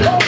Let's go.